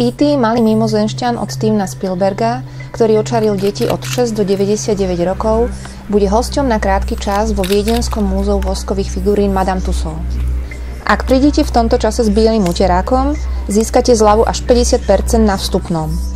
E.T. malý mimozenšťan od Stevena Spielberga, ktorý očaril deti od 6 do 99 rokov, bude hosťom na krátky čas vo Viedenskom múzeu voskových figurín Madame Tussauds. Ak prídete v tomto čase s bielým uterákom, získate zľavu až 50% na vstupnom.